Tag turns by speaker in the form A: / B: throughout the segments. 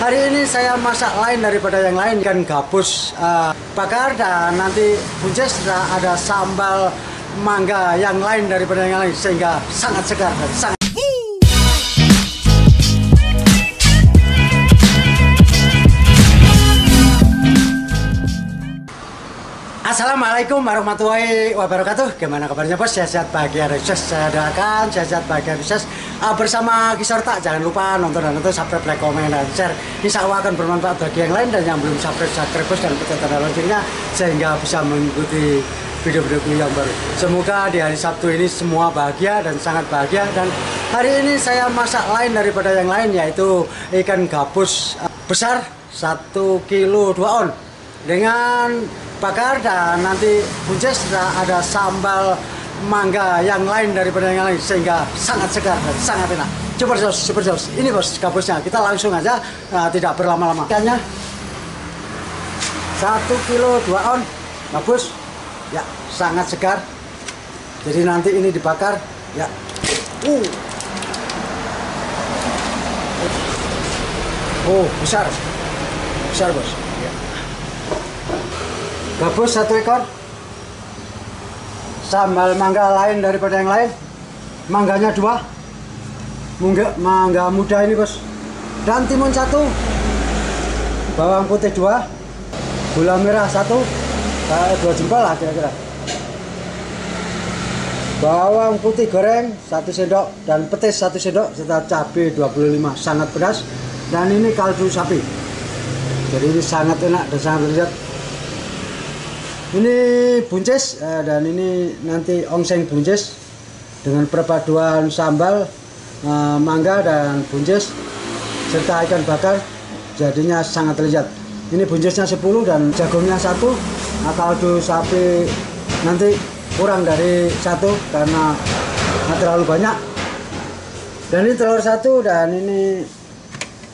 A: Hari ini saya masak lain daripada yang lain kan gabus uh, bakar dan nanti buncis ada sambal mangga yang lain daripada yang lain sehingga sangat segar dan sangat Assalamualaikum warahmatullahi wabarakatuh. Gimana kabarnya bos? Sehat-sehat bahagia sukses Saya doakan sehat-sehat bahagia sukses uh, Bersama Kisor Tak Jangan lupa nonton dan nonton Subscribe, like, komen, dan share. Insya Allah akan bermanfaat bagi yang lain Dan yang belum subscribe, subscribe bos Dan pencet tanda loncengnya Sehingga bisa mengikuti video-videoku yang baru. Semoga di hari Sabtu ini semua bahagia dan sangat bahagia. Dan hari ini saya masak lain daripada yang lain Yaitu ikan gabus uh, besar 1 kilo 2 on. Dengan bakar dan nanti buncis ada sambal mangga yang lain daripada yang lain sehingga sangat segar dan sangat enak. Super jos super jos ini bos gabusnya. Kita langsung aja nah, tidak berlama-lama. Ikannya satu kilo dua on. Gabus ya sangat segar. Jadi nanti ini dibakar ya. Uh. Oh besar. Besar bos gabus satu ekor. Sambal mangga lain daripada yang lain. Mangganya dua. Mangga, mangga muda ini bos. Dan timun satu. Bawang putih dua. Gula merah satu. Dua jempol lah kira-kira. Bawang putih goreng satu sendok dan petis satu sendok serta cabai 25 sangat pedas. Dan ini kaldu sapi. Jadi ini sangat enak dan sangat lezat ini buncis eh, dan ini nanti ongseng buncis dengan perpaduan sambal eh, mangga dan buncis serta ikan bakar. Jadinya sangat lezat ini buncisnya 10 dan jagungnya satu. Nah, kaldu sapi nanti kurang dari satu karena terlalu banyak. Dan ini telur satu dan ini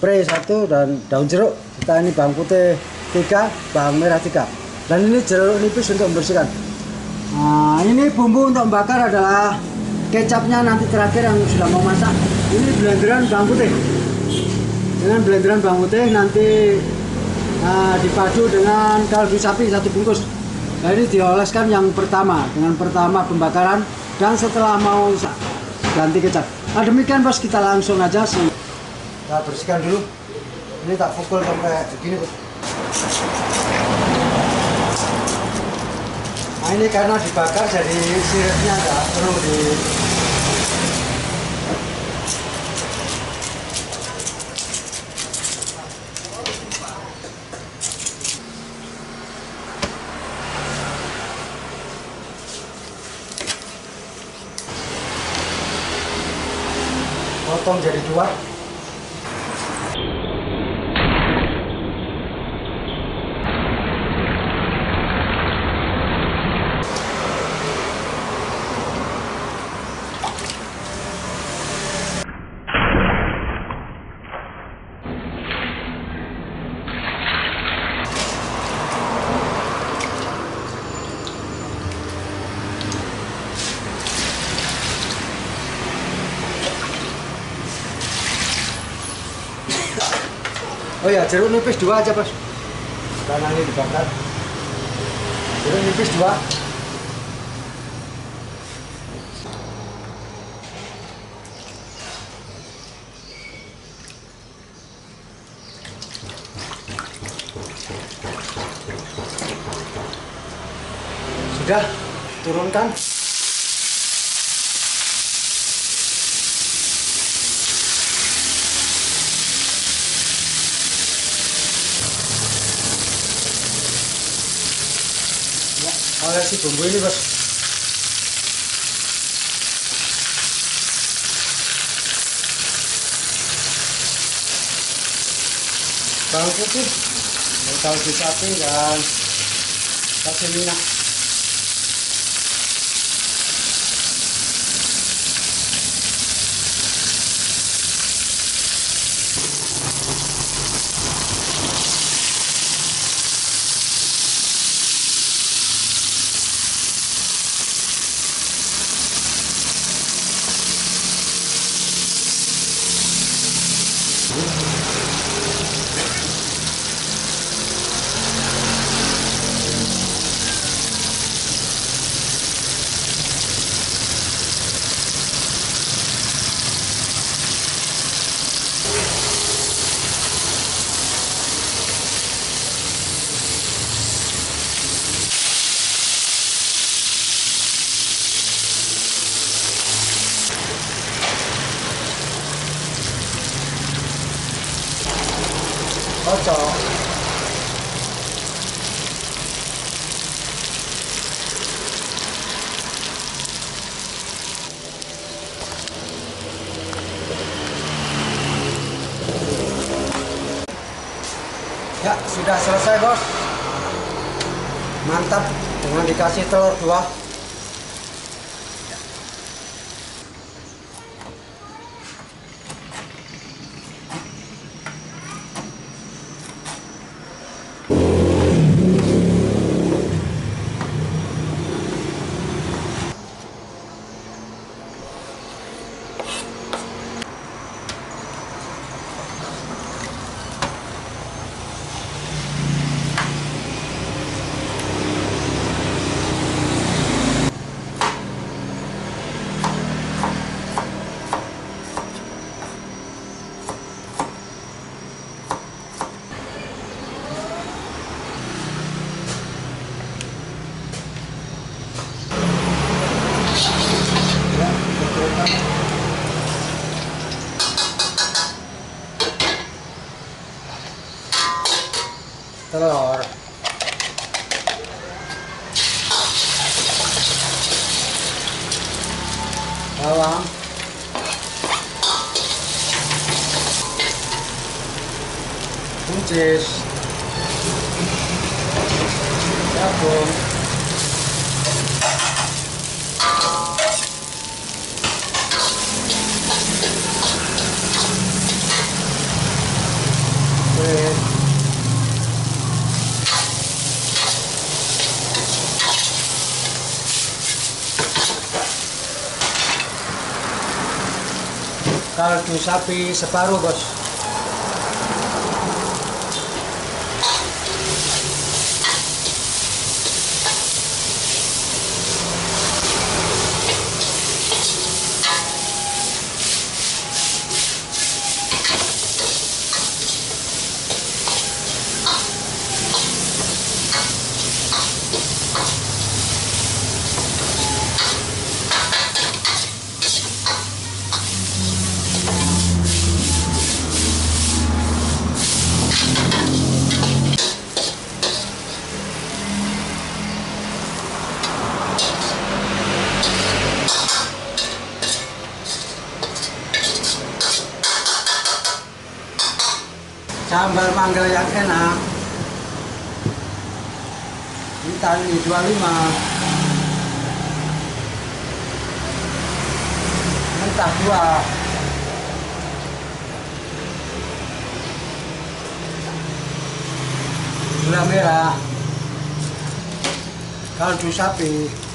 A: pre satu dan daun jeruk. Serta ini bawang putih tiga bawang merah tiga dan ini jeruk nipis untuk membersihkan. Nah ini bumbu untuk membakar adalah kecapnya nanti terakhir yang sudah mau masak. Ini blenderan bawang putih. Dengan blenderan bawang putih nanti nah, dipadu dengan kaldu sapi satu bungkus. Nah ini dioleskan yang pertama dengan pertama pembakaran dan setelah mau ganti kecap. Nah demikian bos. Kita langsung aja sih kita bersihkan dulu. Ini tak pukul sampai begini bos nah ini karena dibakar jadi siripnya nggak perlu di potong jadi dua Oh ya, jeruk nipis dua aja bos. Karena ini dibakar. Jeruk nipis dua. Sudah, turunkan. Olesi bumbu ini bos bawang putih kaldu sapi dan kasih minyak ya sudah selesai bos. Mantap. Dengan dikasih telur dua buncis. Jagung kulit kaldu sapi separuh bos sambal manggal yang enak. Kita ini 25 mentah dua. Gula merah. Kaldu sapi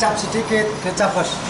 A: kecap sedikit kecap bos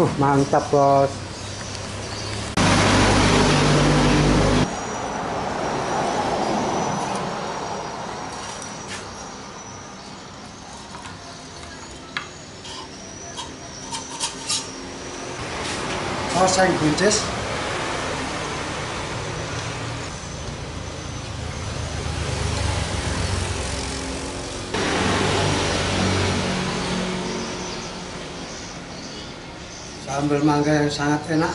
A: Wah, mantap bos. Oseng buncis sambal mangga yang sangat enak